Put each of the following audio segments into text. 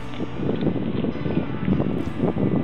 Thank you.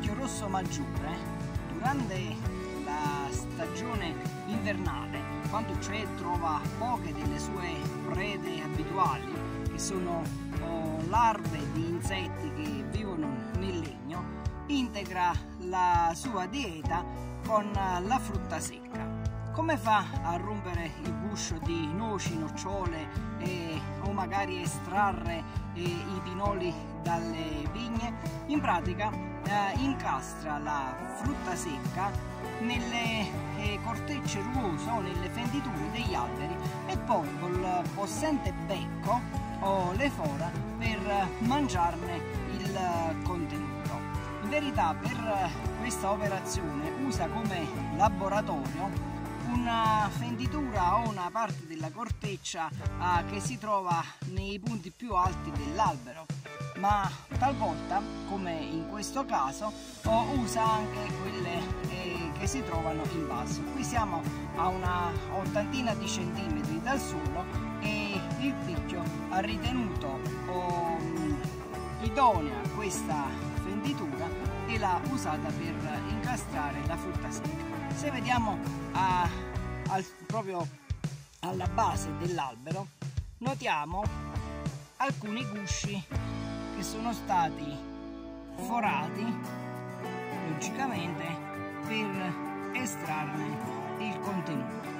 Picchio rosso maggiore durante la stagione invernale, quando cioè trova poche delle sue prede abituali, che sono oh, larve di insetti che vivono nel legno, integra la sua dieta con la frutta secca. Come fa a rompere il guscio di noci, nocciole e, o magari estrarre eh, i pinoli dalle vigne? In pratica eh, incastra la frutta secca nelle eh, cortecce rugose o nelle fenditure degli alberi e poi col possente becco o le fora per mangiarne il contenuto. In verità per questa operazione usa come laboratorio una fenditura o una parte della corteccia eh, che si trova nei punti più alti dell'albero. Ma talvolta come in questo caso usa anche quelle eh, che si trovano in basso. Qui siamo a una ottantina di centimetri dal suolo e il picchio ha ritenuto oh, idonea questa fenditura e l'ha usata per incastrare la frutta secca. Se vediamo a, al, proprio alla base dell'albero notiamo alcuni gusci che sono stati forati logicamente per estrarne il contenuto